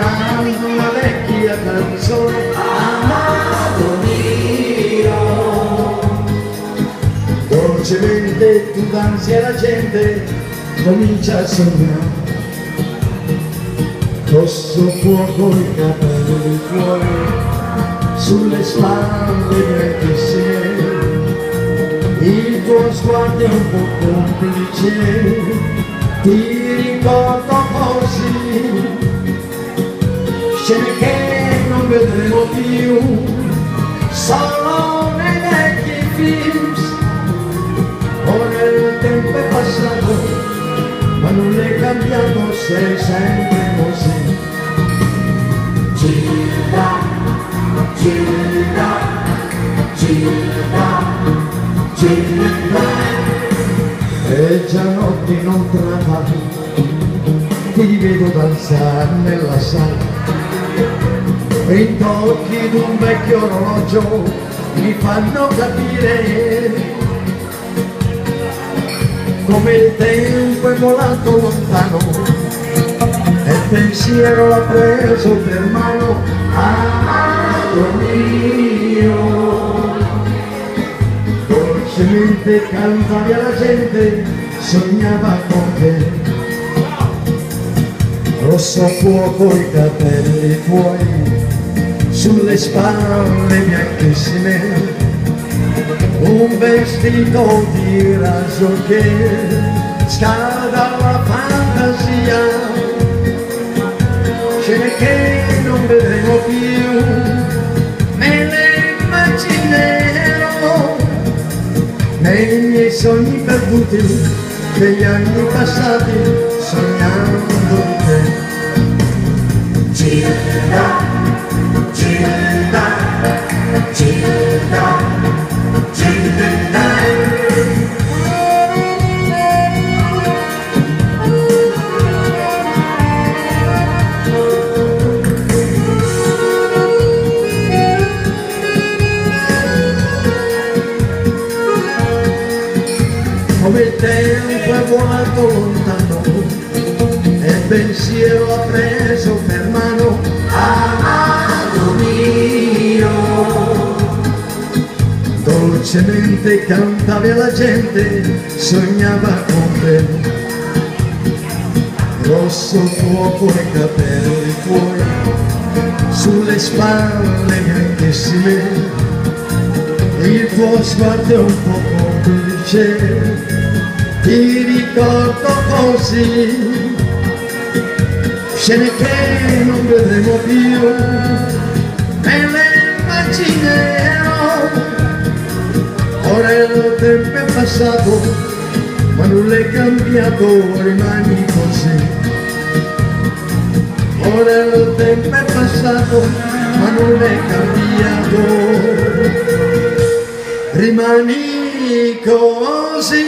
cantando una vecchia canzone. Amato mio. Dolcemente tu danzi la gente comincia a sognare. Rosso fuoco i capelli fuori sulle spalle vecchissime il tuo sguardo è un po' complice ti ricordo scene che non vedremo più. Solo nei vecchi films ora il tempo è passato ma non è cambiato sei sempre così. Gira gira gira gira. E già notti non tratta ti vedo danzare nella sala i tocchi d'un vecchio orologio mi fanno capire come il tempo è volato lontano e il pensiero l'ha preso per mano amato mio. Dolcemente cantavi alla gente sognava con te. Rosso fuoco i capelli tuoi sulle spalle bianchissime un vestito di raso che scalda la fantasia. Scene che non vedremo più me le immaginerò. Nei miei sogni perduti degli anni passati sognando di te. Gira come tempo è volato lontano e il pensiero ha preso per mano dolcemente cantavi alla gente sognava con te. Rosso fuoco i capelli tuoi sulle spalle bianchissime il tuo sguardo è un po' complice ti ricordo così. Scene che non vedremo più passato ma non è cambiato rimani così. Ora il tempo è passato ma non è cambiato. Rimani così